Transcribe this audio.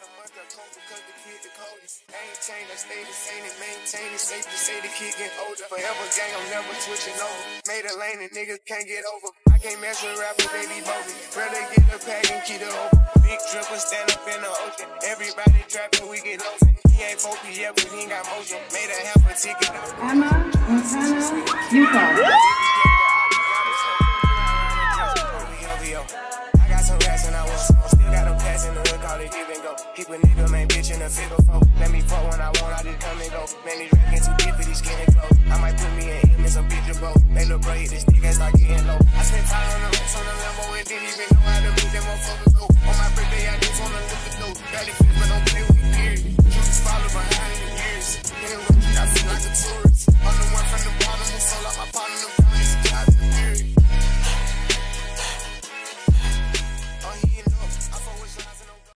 about a month ago because the kid the coldest. Ain't changed, I stay the same and maintain it. Safe to say the kid getting older. Forever gang, I'm never switching over. Made a lane and niggas can't get over. I can't mess with rappers, they be bogus. Rather get the pack and keep it open. Big dripper stand up in the ocean. Everybody trapping, we get lost. He ain't 4 yeah, but he ain't got motion. Made a half a ticket. Emma Montana, Utah. I got some rats give go. Keep a nigga, man, bitch in a figure four. Let me fuck when I want, I